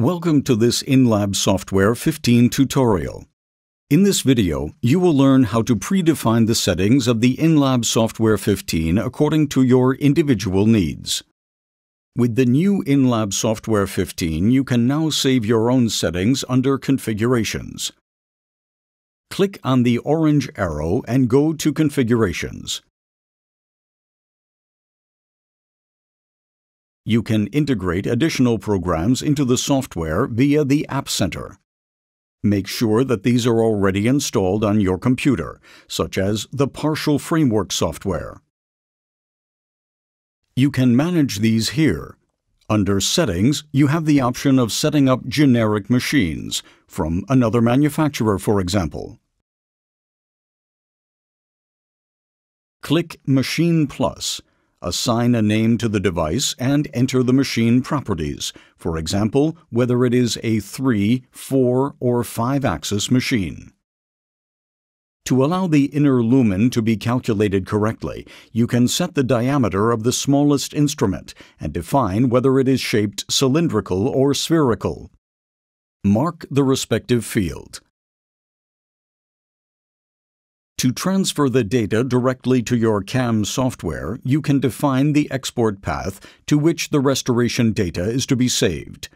Welcome to this InLab Software 15 tutorial. In this video, you will learn how to predefine the settings of the InLab Software 15 according to your individual needs. With the new InLab Software 15, you can now save your own settings under Configurations. Click on the orange arrow and go to Configurations. You can integrate additional programs into the software via the App Center. Make sure that these are already installed on your computer, such as the Partial Framework software. You can manage these here. Under Settings, you have the option of setting up generic machines, from another manufacturer for example. Click Machine Plus Assign a name to the device and enter the machine properties, for example, whether it is a 3, 4, or 5-axis machine. To allow the inner lumen to be calculated correctly, you can set the diameter of the smallest instrument and define whether it is shaped cylindrical or spherical. Mark the respective field. To transfer the data directly to your CAM software, you can define the export path to which the restoration data is to be saved.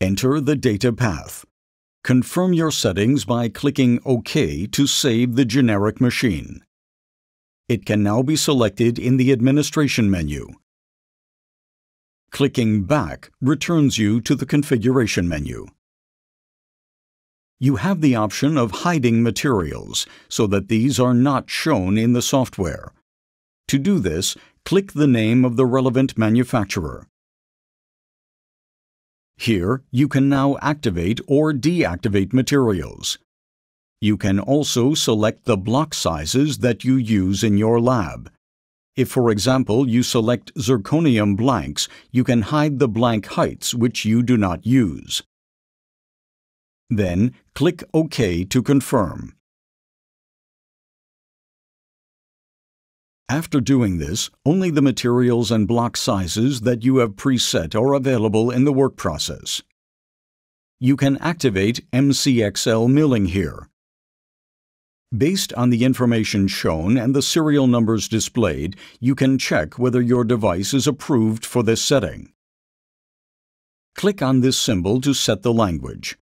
Enter the data path. Confirm your settings by clicking OK to save the generic machine. It can now be selected in the Administration menu. Clicking Back returns you to the Configuration menu you have the option of hiding materials so that these are not shown in the software. To do this, click the name of the relevant manufacturer. Here, you can now activate or deactivate materials. You can also select the block sizes that you use in your lab. If, for example, you select zirconium blanks, you can hide the blank heights which you do not use. Then click OK to confirm. After doing this, only the materials and block sizes that you have preset are available in the work process. You can activate MCXL milling here. Based on the information shown and the serial numbers displayed, you can check whether your device is approved for this setting. Click on this symbol to set the language.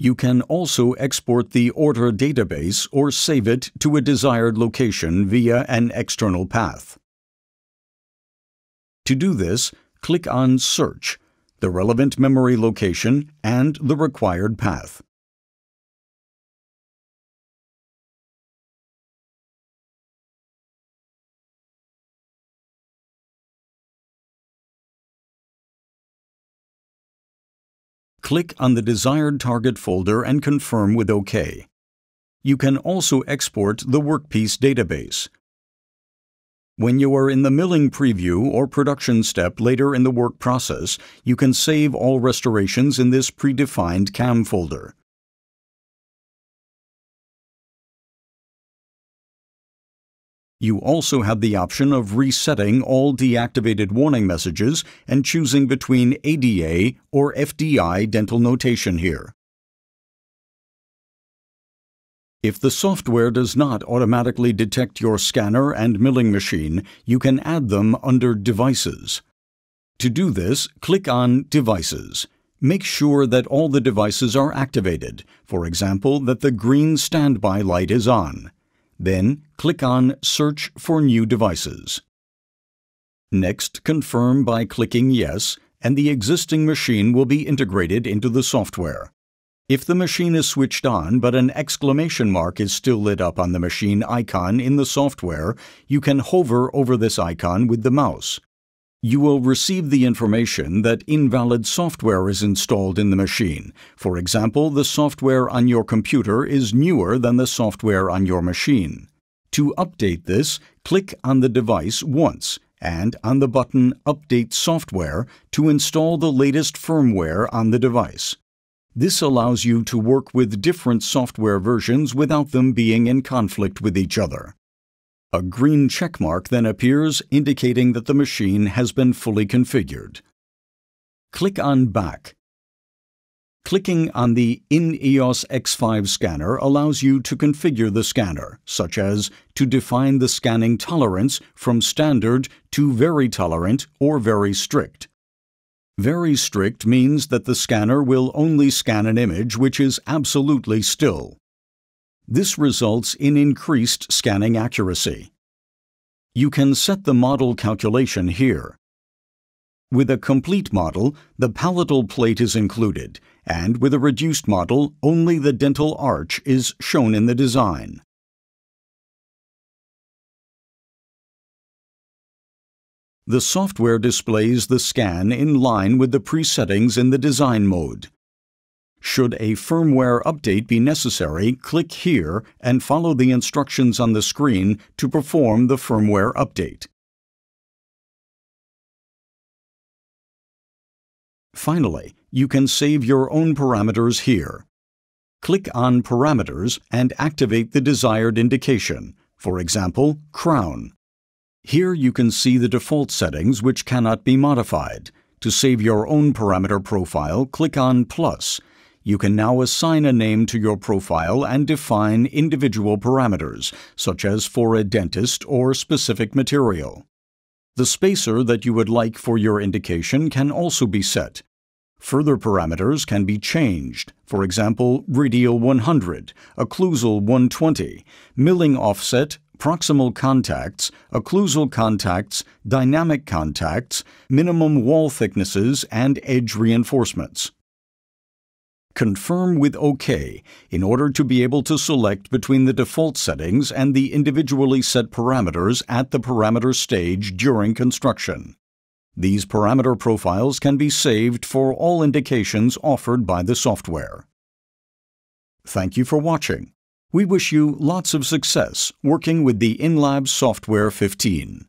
You can also export the order database or save it to a desired location via an external path. To do this, click on Search, the relevant memory location, and the required path. Click on the desired target folder and confirm with OK. You can also export the workpiece database. When you are in the milling preview or production step later in the work process, you can save all restorations in this predefined CAM folder. You also have the option of resetting all deactivated warning messages and choosing between ADA or FDI dental notation here. If the software does not automatically detect your scanner and milling machine, you can add them under Devices. To do this, click on Devices. Make sure that all the devices are activated, for example that the green standby light is on. Then click on Search for new devices. Next, confirm by clicking Yes, and the existing machine will be integrated into the software. If the machine is switched on but an exclamation mark is still lit up on the machine icon in the software, you can hover over this icon with the mouse. You will receive the information that invalid software is installed in the machine. For example, the software on your computer is newer than the software on your machine. To update this, click on the device once and on the button Update Software to install the latest firmware on the device. This allows you to work with different software versions without them being in conflict with each other. A green checkmark then appears indicating that the machine has been fully configured. Click on Back. Clicking on the InEOS X5 scanner allows you to configure the scanner, such as to define the scanning tolerance from standard to very tolerant or very strict. Very strict means that the scanner will only scan an image which is absolutely still. This results in increased scanning accuracy. You can set the model calculation here. With a complete model, the palatal plate is included, and with a reduced model, only the dental arch is shown in the design. The software displays the scan in line with the presettings in the design mode. Should a firmware update be necessary, click here and follow the instructions on the screen to perform the firmware update. Finally, you can save your own parameters here. Click on Parameters and activate the desired indication, for example, Crown. Here you can see the default settings which cannot be modified. To save your own parameter profile, click on Plus. You can now assign a name to your profile and define individual parameters, such as for a dentist or specific material. The spacer that you would like for your indication can also be set. Further parameters can be changed, for example, radial 100, occlusal 120, milling offset, proximal contacts, occlusal contacts, dynamic contacts, minimum wall thicknesses, and edge reinforcements. Confirm with OK in order to be able to select between the default settings and the individually set parameters at the parameter stage during construction. These parameter profiles can be saved for all indications offered by the software. Thank you for watching. We wish you lots of success working with the InLab Software 15.